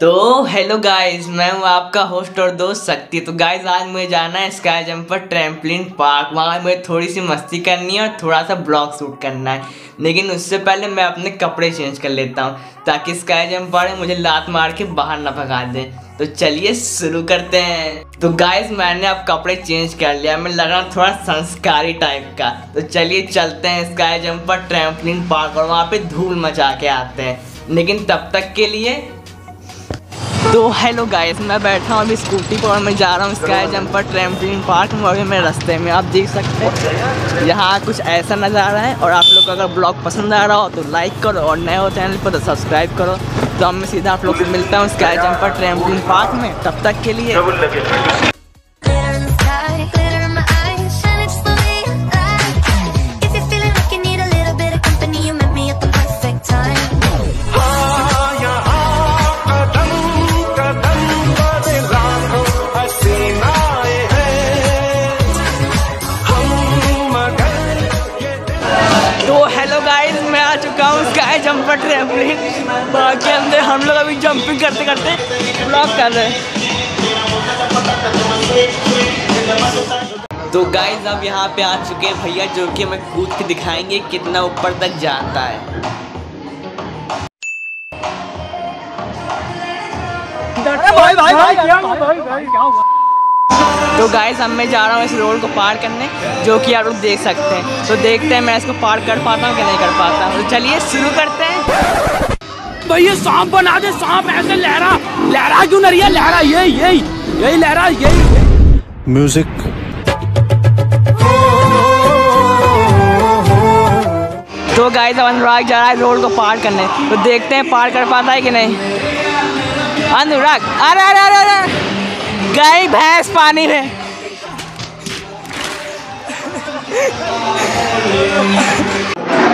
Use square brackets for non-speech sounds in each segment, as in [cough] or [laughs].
तो hello guys मैं हूँ आपका होस्ट और दोस्त शक्ति। तो गाइस आज मुझे जाना है स्काई जंप पर ट्रैम्पलिन पार्क वहाँ मुझे थोड़ी सी मस्ती करनी है और थोड़ा सा ब्लॉग शूट करना है। लेकिन उससे पहले मैं अपने कपड़े चेंज कर लेता हूँ, ताकि स्काई जंप पार्क मुझे लात मार के बाहर ना भगा दें। तो चलिए शुरू करते हैं। तो गाइस मैंने अब कपड़े चेंज कर लिया मैं लग रहा थोड़ा संस्कारी टाइप का। तो चलिए चलते हैं स्काई जंप पर ट्रैम्पलिन पार्क और वहाँ पे धूल मचा के आते हैं। लेकिन तब तक के लिए तो हेलो गाइस मैं बैठा हूँ अभी स्कूटी पर और मैं जा रहा हूँ स्काई जम्पर ट्रैम्पलिन पार्क में अभी मैं रास्ते में। आप देख सकते हैं, यहाँ कुछ ऐसा नज़ारा है और आप लोग को अगर ब्लॉग पसंद आ रहा हो तो लाइक करो और नए हो चैनल पर तो सब्सक्राइब करो। तो अब मैं सीधा आप लोग को मिलता हूँ स्काई जंपर ट्रैम्पलिन पार्क में। तब तक के लिए जंपर ट्रैम्पलिन पार्क के अंदर हम लोग अभी जंपिंग करते करते ब्लॉग कर रहे हैं। तो गाइस अब यहाँ पे आ चुके हैं भैया, जो कि हमें कूद के दिखाएँगे कितना ऊपर तक जाता है। तो गाइस अब मैं जा रहा हूँ इस रोड को पार करने जो कि आप लोग देख सकते हैं। तो देखते हैं मैं इसको पार कर पाता हूँ कि नहीं कर पाता। तो चलिए शुरू करते हैं। भैया सांप बना दे सांप ऐसे लहरा लहरा क्यों नरिया लहरा यही यही यही लहरा यही म्यूज़िक तो गाइस अब अनुराग जा रहा है रोड को पार करने। तो देखते हैं पार कर पाता है कि नहीं। अनुराग अरे अरे अरे अरे! गई भैंस पानी में।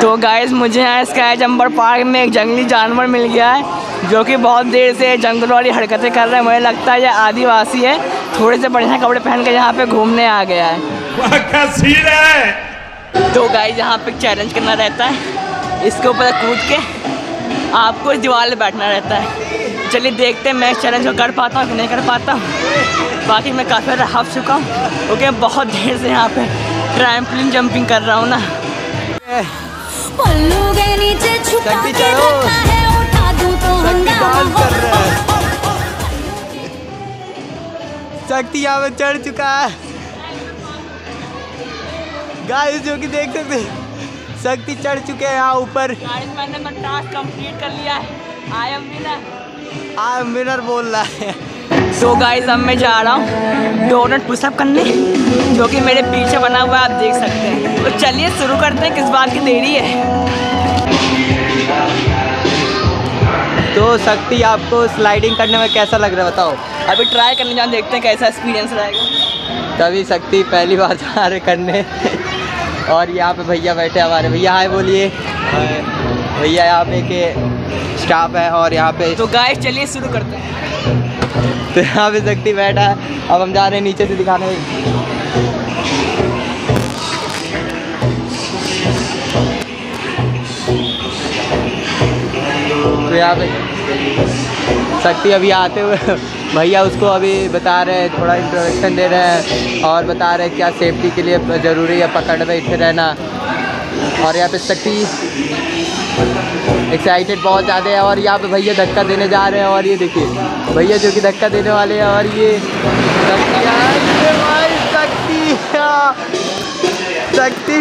तो गाइस मुझे यहाँ स्काई जंपर पार्क में एक जंगली जानवर मिल गया है जो कि बहुत देर से जंगल वाली हरकतें कर रहे हैं। मुझे लगता है ये आदिवासी है थोड़े से बढ़िया कपड़े पहन के यहाँ पे घूमने आ गया है। तो गाइस यहाँ पे चैलेंज करना रहता है इसके ऊपर कूद के आपको इस दीवार पे बैठना रहता है। चलिए देखते हैं मैं इस चैलेंज को कर पाता हूँ कि नहीं कर पाता हूँ। बाकी मैं काफ़ी हफ चुका हूँ। क्योंकि बहुत देर से यहाँ पे ट्रैम्पलिन जंपिंग कर रहा हूँ ना। शक्ति तो यहाँ पे चढ़ चुका है। गाइस जो कि देख सकते हैं, शक्ति चढ़ चुके हैं यहाँ ऊपर। मैंने टास्क कंप्लीट कर लिया है। I am winner am winner बोल रहा है। तो गाइस अब मैं जा रहा हूँ डोनट पुशअप करने, जो कि मेरे पीछे बना हुआ है, आप देख सकते हैं। तो चलिए शुरू करते हैं, किस बात की देरी है? तो शक्ति, आपको स्लाइडिंग करने में कैसा लग रहा है, बताओ। अभी ट्राई करने जाओ देखते हैं कैसा एक्सपीरियंस रहेगा। तभी शक्ति पहली बार जा रहे करने। और यहाँ पे भैया बैठे हमारे। भैया, हाय बोलिए। भैया, यहाँ पे के स्टाफ है और यहाँ पे तो गाइस चलिए शुरू करते हैं। तो यहाँ पे शक्ति बैठा है। अब हम जा रहे हैं नीचे से दिखाने। तो यहाँ पे शक्ति अभी आते हुए भैया उसको अभी बता रहे हैं थोड़ा इंट्रोडक्शन दे रहे हैं और बता रहे हैं क्या सेफ्टी के लिए ज़रूरी है पकड़ बैठे रहना। और यहाँ पे शक्ति एक्साइटेड बहुत ज़्यादा है और यहाँ पे भैया धक्का देने जा रहे हैं और ये देखिए भैया जो कि धक्का देने वाले हैं और ये शक्ति शक्ति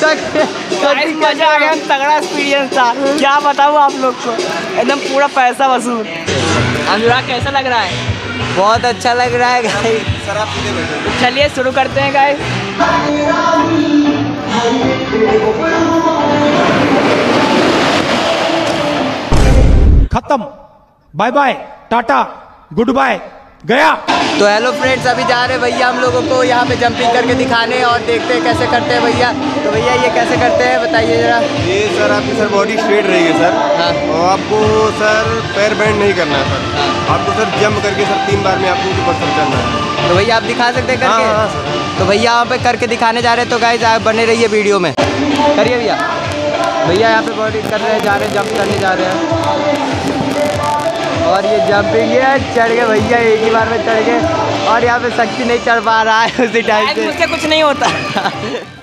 शक्ति मज़ा आ गया तगड़ा एक्सपीरियंस था। क्या बताऊँ आप लोग को? एकदम पूरा पैसा वसूल। अनुराग कैसा लग रहा है? बहुत अच्छा लग रहा है गाइस चलिए शुरू करते हैं गाइस खत्म। Bye bye Tata goodbye गया। तो हेलो फ्रेंड्स अभी जा रहे भैया हम लोगों को यहाँ पे जंपिंग करके दिखाने और देखते हैं कैसे करते हैं भैया। तो भैया ये कैसे करते हैं बताइए जरा। ये सर आपकी सर बॉडी स्ट्रेट रहेगी सर। हाँ। और आपको सर पैर बैंड नहीं करना है सर। हाँ। आपको सर जंप करके सर तीन बार में आपको ऊपर सर चलना है। तो भैया आप दिखा सकते हैं हाँ, हाँ, करके सर। तो भैया यहाँ पे करके दिखाने जा रहे हैं तो गाइज़ आप बने रहिए वीडियो में। करिए भैया। भैया यहाँ पे बॉडी कर रहे हैं जा रहे हैं जंप करने जा रहे हैं। और ये जंपिंग है चढ़ गए भैया एक ही बार में चढ़ गए। और यहाँ पे शक्ति नहीं चढ़ पा रहा है उसी टाइम से कुछ नहीं होता। [laughs]